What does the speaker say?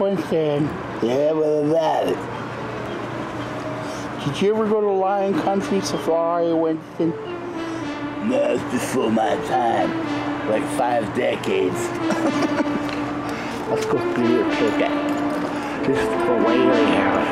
Winston, Yeah, with that. did you ever go to Lion Country Safari, Winston? No, it's before my time. Like five decades. Let's go see your ticket. This is the Whaley House.